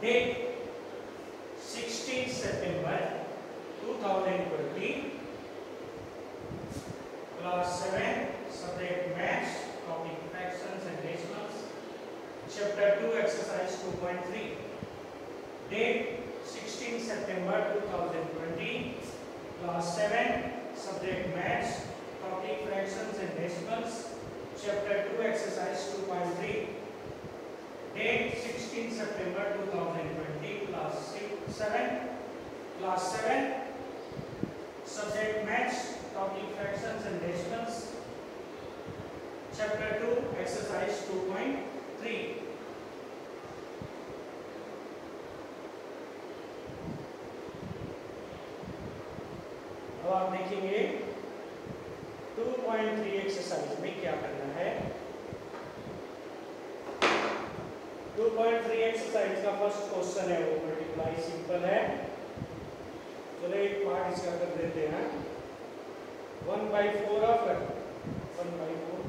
Date 16 September 2020. Class 7, subject Maths, topic Fractions and Decimals. Chapter 2, exercise 2.3. Date 16 September 2020. Class 7, subject Maths, topic Fractions and Decimals. Chapter 2, exercise 2.3. Date 16 September 2020, class 7, class 7, subject Maths, topic Fractions and Decimals. Chapter 2, exercise 2.3. अब आप देखेंगे 2.3 exercise में क्या करना 2.3 exercise का first question है, वो multiply simple है। चलो एक पार्ट इसका कर देते हैं। One by four of one by four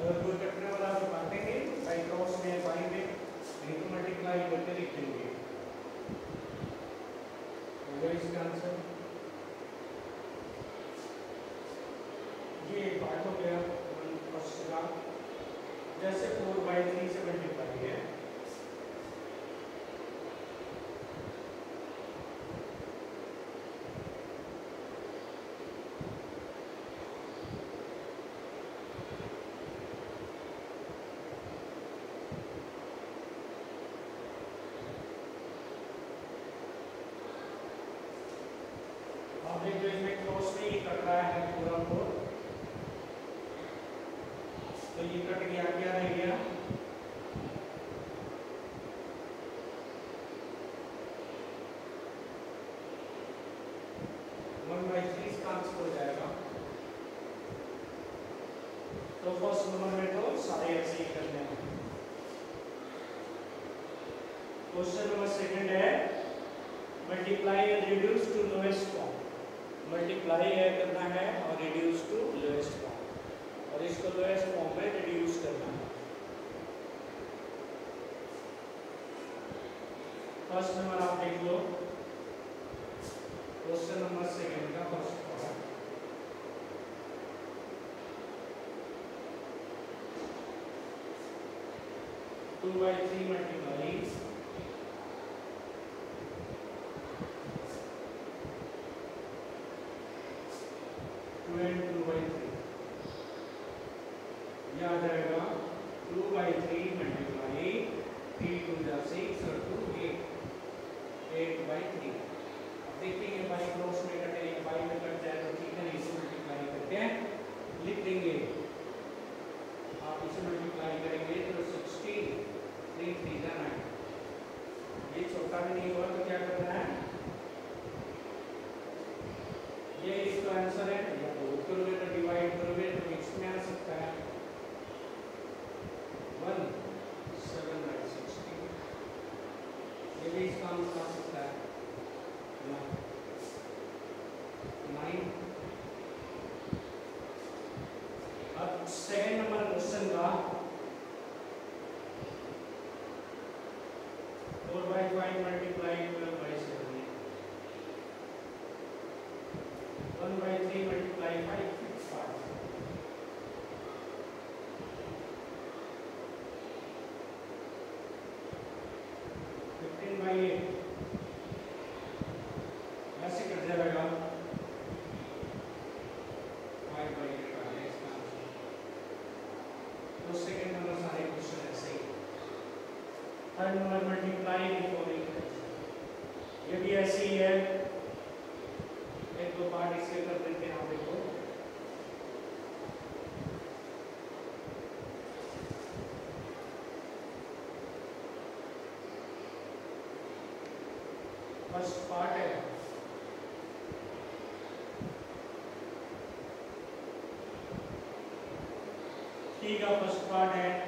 अगर कोई कटने वाला तो काटेंगे बाई क्रॉस में पाएँगे नहीं तो मल्टीप्लाई करके लिख देंगे होगा इसका आंसर ये पार्ट हो गया फ़र्स्ट का जैसे फोर बाई थ्री से मल्टीप्लाई है अब एक जो इसमें क्रॉस में ही कट रहा है पूरा फोर तो ये कट गया, क्या रह गया? वन बाई थ्री हो जाएगा। तो फ़र्स्ट नंबर में तो सारे ऐसे हैं क्वेश्चन नंबर सेकंड है multiply and reduce to lowest form multiply है करना है और रिड्यूस टू लोएस्ट फॉर्म और इसको लोएस्ट फॉर्म में रिड्यूस करना है। फ़र्स्ट नंबर आप देख लो। क्वेश्चन नंबर सेकंड का first two by three multiply two and two by यह आ जाएगा two by three multiply three two जा सिक्स और two eight eight by three देखेंगे बाई क्रॉस में कटे बाई में कट जाए तो ठीक है, इसे मल्टीप्लाई करके लिख देंगे। आप इसे मल्टीप्लाई करेंगे तो सिक्सटीन थ्री थ्री जा नाइन ये छोटा भी नहीं हुआ तो क्या करना है? ये इसका आंसर है 1 by 3 multiplied by 6 parts. है फ़र्स्ट पार्ट है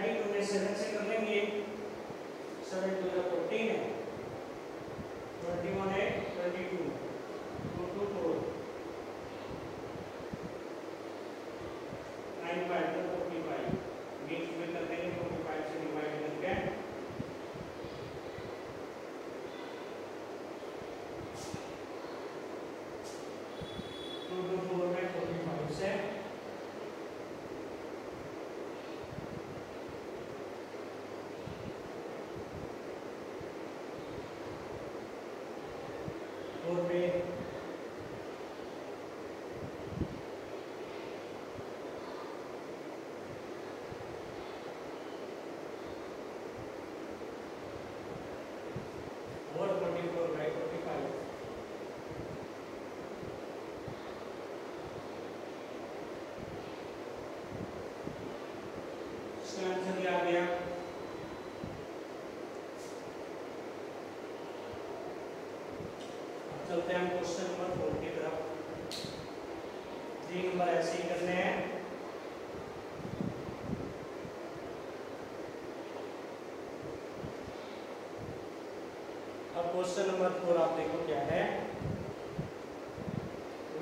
1927 तो से कर लेंगे। 7 टू 14 है। चलते हैं हम क्वेश्चन नंबर फोर की तरफ़ थ्री नंबर ऐसे ही करने हैं। अब क्वेश्चन नंबर फोर आप देखो क्या है।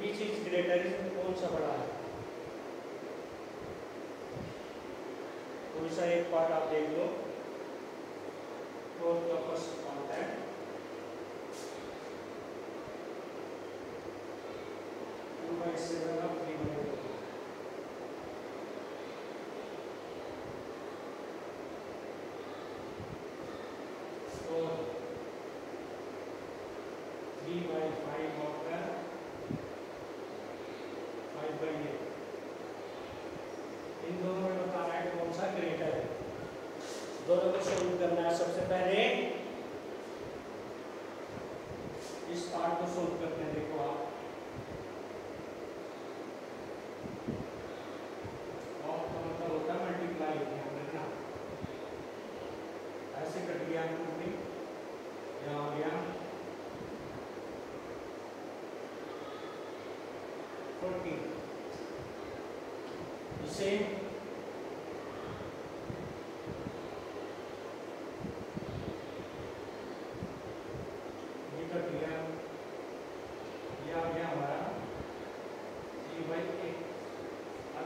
विच इज़ ग्रेटर कौन सा बड़ा है? कौन सा एक पार्ट आप देख लो।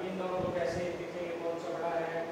इन दोनों को कैसे दिखेंगे कौन सा बड़ा है?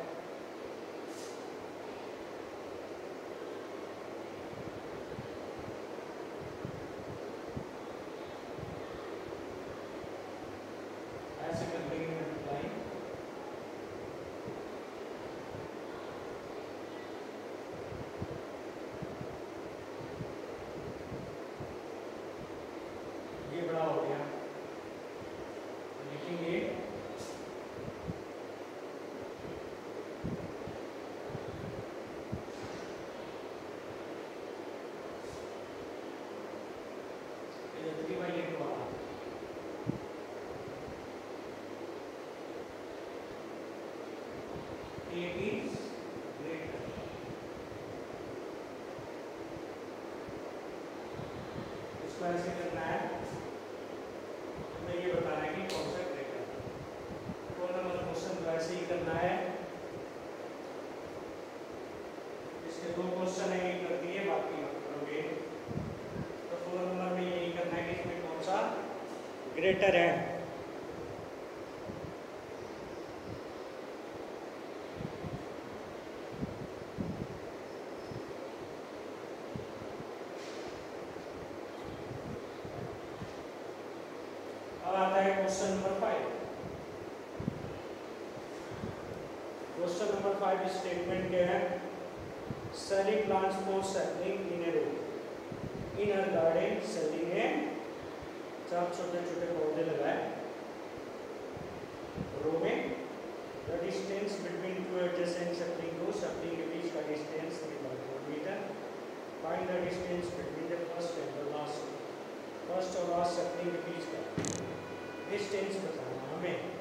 स्क्वायर से करना है हमें ये बताना है कि कौन सा ग्रेटर फोर नंबर क्वेश्चन जो ऐसे ही करना है। इसके दो क्वेश्चन है, एक कर दिए बाकी आप करोगे। तो फोर नंबर में यही करना है कि इसमें कौन सा ग्रेटर है? और के बीच का डिस्टेंस बताना हमें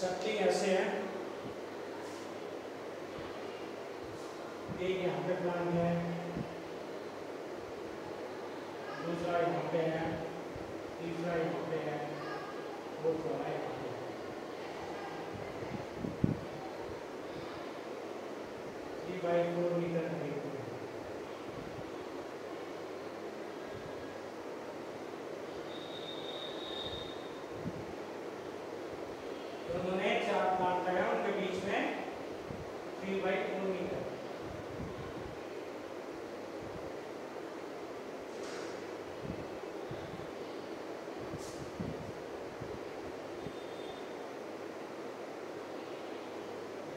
सर्कलिंग ऐसे है। एक यहाँ पे प्लांट है। दूसरा यहाँ पे है तीसरा यहाँ पे है वो चौथा यहाँ पे थ्री बाई फोर मीटर है उन्होंने चार प्लांट लगाया उनके बीच में थ्री बाई फोर मीटर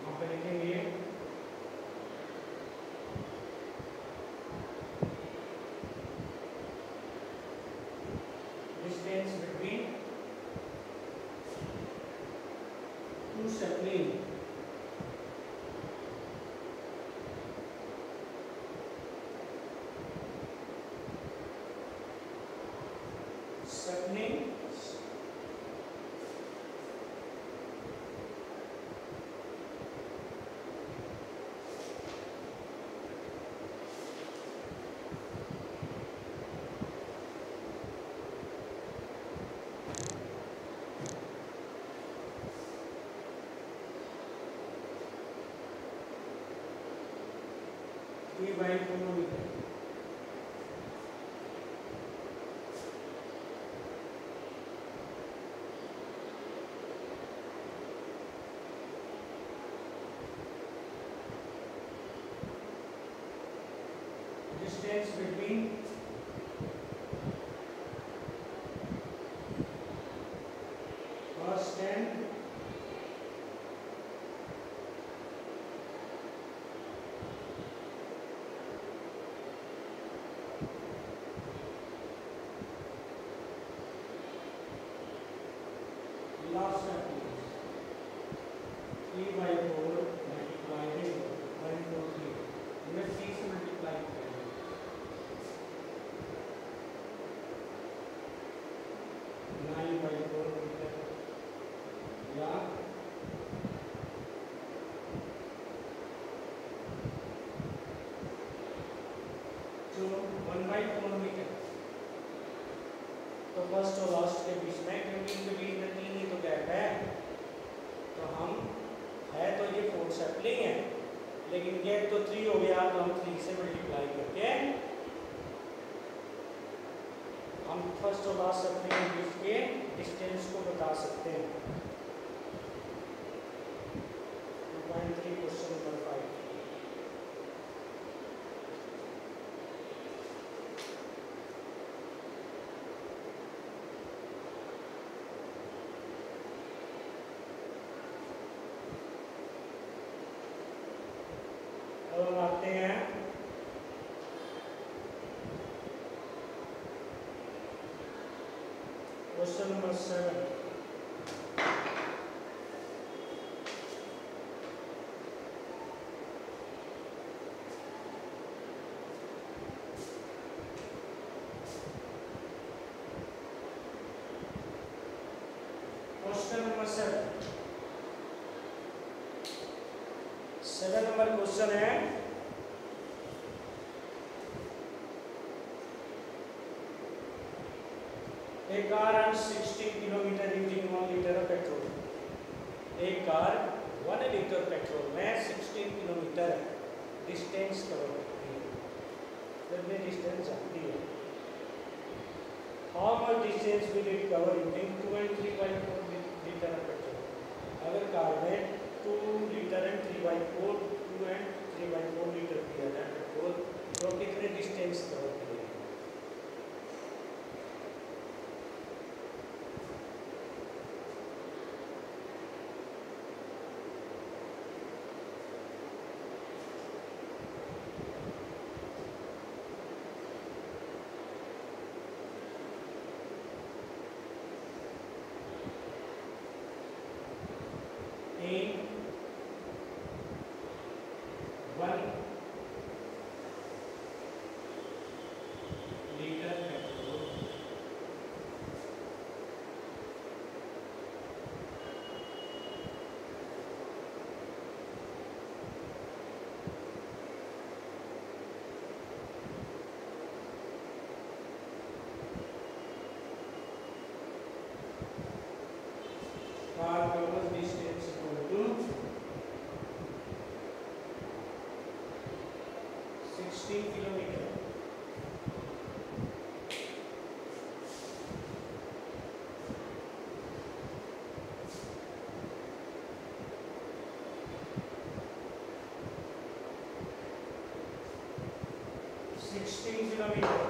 वहाँ पे लिखेंगे distance between two sapling sapling by four meter distance between first and last step is three by four multiply this one two three हमें three से multiply करेंगे nine by four मीटर या जो one by four metre तो first और last के बीच में क्योंकि इनके बीच में तीन ही तो गैप है तो हम है तो ये फोर सेपलिंग है लेकिन गैप तो थ्री हो गया तो हम थ्री से मल्टीप्लाई करके हम फ़र्स्ट और लास्ट सेपलिंग के बीच के डिस्टेंस को बता सकते हैं point three question number five अब मारते हैं। Question number seven number question है A car runs 60 km using 1 liter of petrol. A car 1 liter petrol में 60 km distance cover करती है. जब ये distance आती है. How much distance will it cover using 2 and 3.4 liter of petrol? अगर car में 2 liter and 3.4 2 and 3 by 4 meter here and 4 from different distance covered. Camino.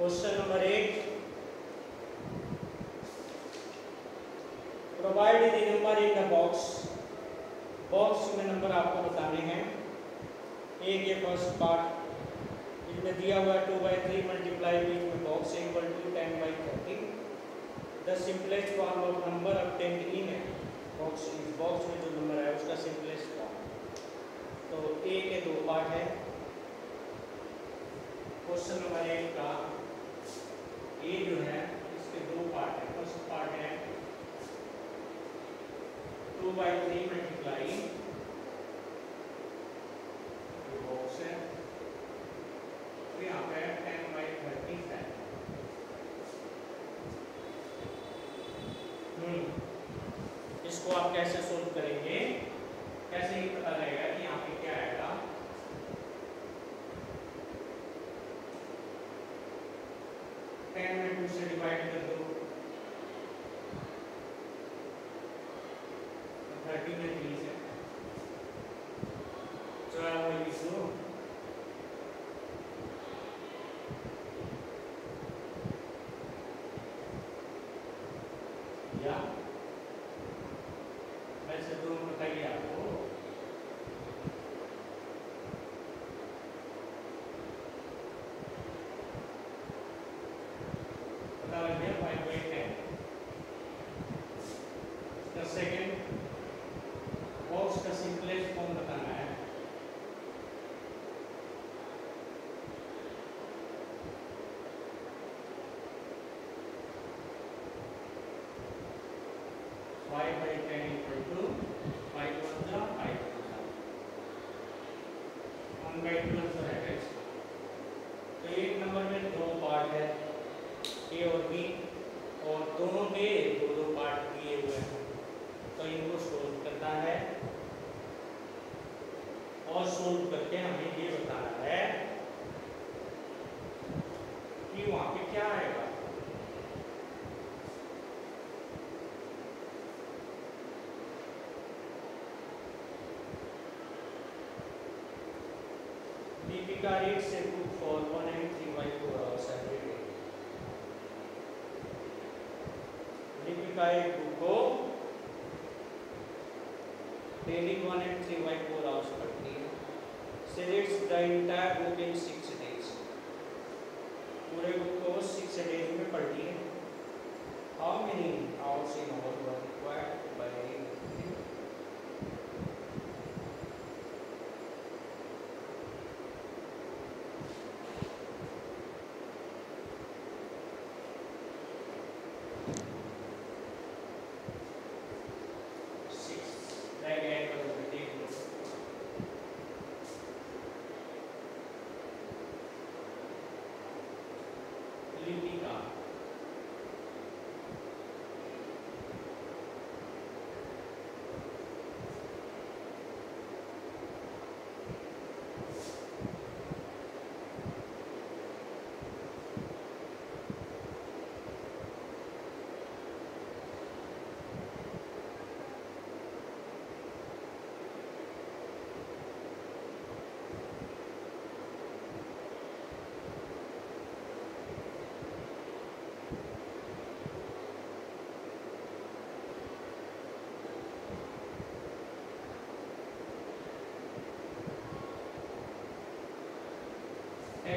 Question number eight. Provide the number in the box box में number आपको बताने हैं। एक ये first part इसमें दिया हुआ है टू बाई थ्री मल्टीप्लाई बीच में box equal to ten by thirty the simplest form of number obtained in है बॉक्स इस बॉक्स में जो नंबर है उसका सिंपलेस्ट फॉर्म तो ए के दो पार्ट है। Question number eight By by 3 multiplying Deepika reads. Deepika एक बुक को daily one and three four hours पढ़ती है the entire book in six days. पूरे बुक को सिक्स डेज़ में पढ़ती है How many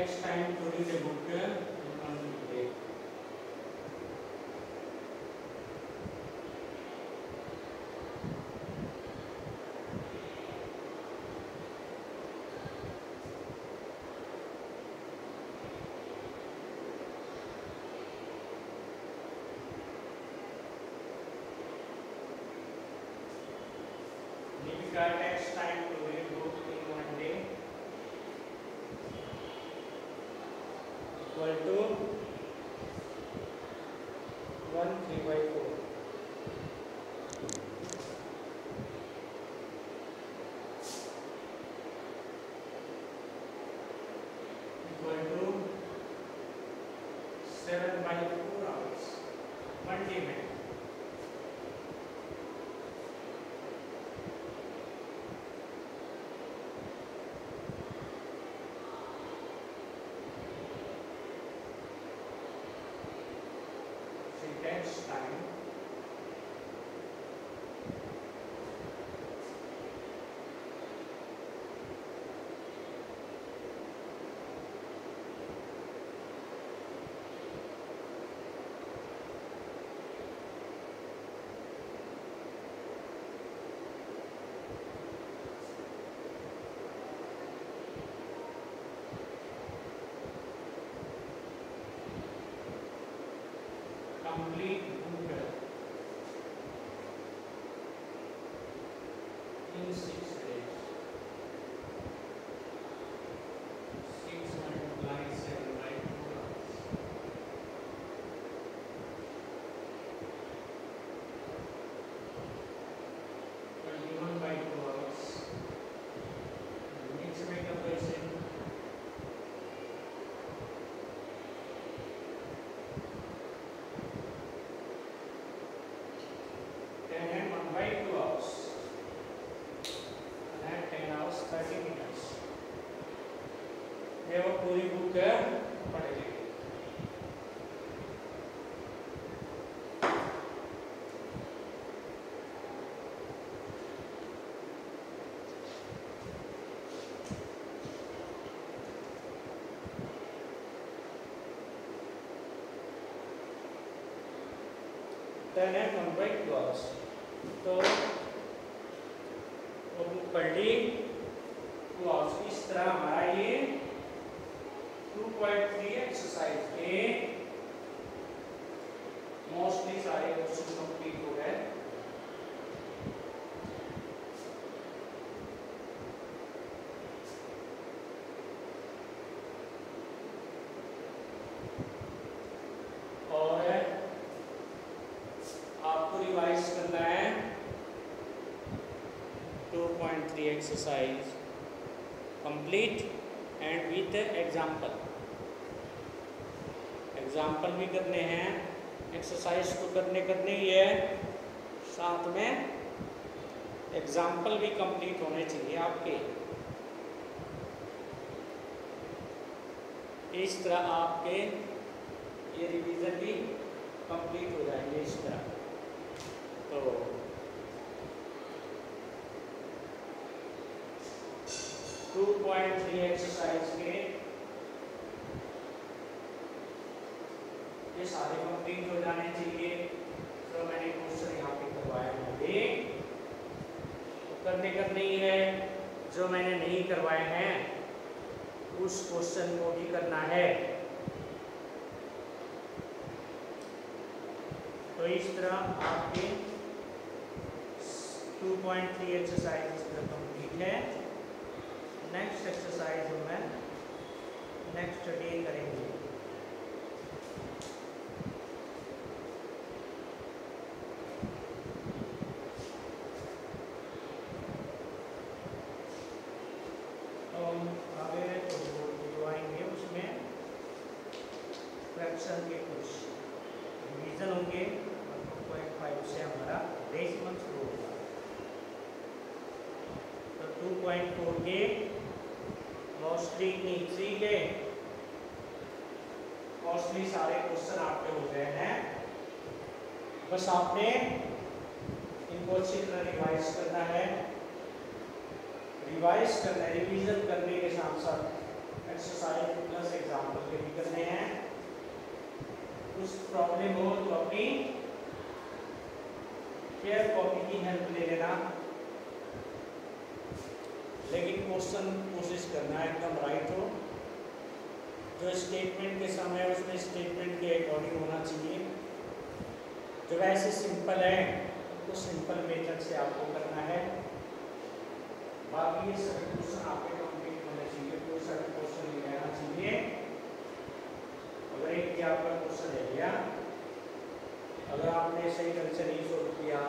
Next time to read a book, you cannot do it. Deepika time ये पूरी बुक पढ़ेगी। आवर्स तो वो बुक पढ़ ली इस तरह हमारा 2.3 exercise मोस्टली सारे क्वेश्चन कंप्लीट हो गए। और आपको रिवाइज करना है 2.3 exercise complete and with example example भी करने हैं एक्सरसाइज तो करने करने ही है, साथ में एग्ज़ाम्पल भी कंप्लीट होने चाहिए आपके। इस तरह आपके ये रिवीजन भी कंप्लीट हो जाएँगे इस तरह। तो टू पॉइंट थ्री एक्सरसाइज के ये सारे कंप्लीट हो जाने चाहिए तो मैंने क्वेश्चन यहाँ पे करवाए होंगे तो करने करने नहीं है, जो मैंने नहीं करवाए हैं, उस क्वेश्चन को भी करना है। तो इस तरह आपके 2.3 एक्सरसाइज इस तरह कंप्लीट है। नेक्स्ट एक्सरसाइज में नेक्स्ट डे करेंगे फ्रैक्शन के कुछ डिवीज़न होंगे टू पॉइंट फाइव से हमारा डेसिमल शुरू होगा तो टू पॉइंट फोर के मोस्टली थ्री के मोस्टली सारे क्वेश्चन आपके हो गए हैं बस आपने इनको अच्छी तरह रिवाइज करना है। रिवाइज करना है रिवीजन करने के साथ साथ एक्सरसाइज प्लस एग्ज़ाम्पल के भी करने हैं। कुछ प्रॉब्लम हो तो अपनी फेयर कॉपी की हेल्प ले लेना। लेकिन क्वेश्चन कोशिश करना एकदम राइट हो। जो स्टेटमेंट के समय, उसमें स्टेटमेंट के अकॉर्डिंग होना चाहिए। जो वैसे सिंपल है तो सिंपल मेथड से आपको करना है। बाकी ये सभी क्वेश्चन आपके कंप्लीट होने चाहिए, कोई सा क्वेश्चन नहीं रहना चाहिए। अगर एक भी आपका क्वेश्चन है गया, अगर आपने सही ढंग से नहीं सोल्व किया,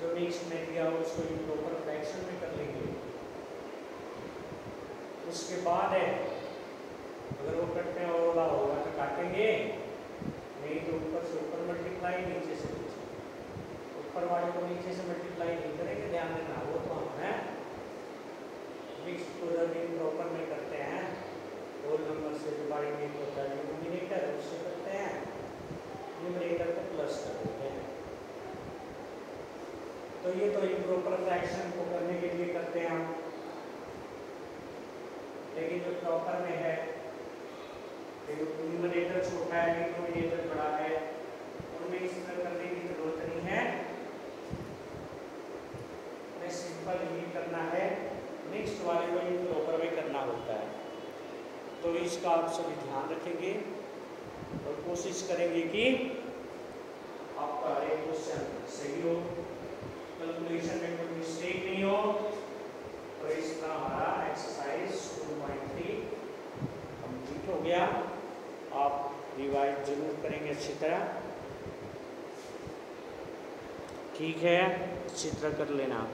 जो नेक्स्ट में दिया हो, उसको प्रॉपर फ्रैक्शन में कर लेंगे। उसके बाद है, अगर वो कटने वाला होगा तो काटेंगे। नहीं तो ऊपर से ऊपर मल्टीप्लाई नीचे से नीचे। ऊपर वाले को नीचे से मल्टीप्लाई नहीं करेंगे, ध्यान देना, वो तो हम है। मिक्स द प्रॉपर में करते हैं। होल नंबर से डिवाइड नहीं होता है डिनोमिनेटर उससे करते हैं। न्यूमरेटर को प्लस कर देते हैं। तो ये तो इम्प्रॉपर फ्रैक्शन को करने के लिए करते हैं हम। लेकिन जो प्रॉपर में है न्यूमरेटर छोटा है डिनोमिनेटर बड़ा है, उनमें इस तरह करने की ज़रूरत नहीं है। सिंपल ही करना है नेक्स्ट वाले को प्रॉपर में करना होता है। तो इसका आप सभी ध्यान रखेंगे और कोशिश करेंगे कि आपका एक क्वेश्चन सही हो कैलकुलेशन में कोई मिस्टेक नहीं हो तो इस तरह हमारा एक्सरसाइज 2.3 कंप्लीट हो गया आप रिवाइज ज़रूर करेंगे अच्छी तरह ठीक है? चित्र कर लेना।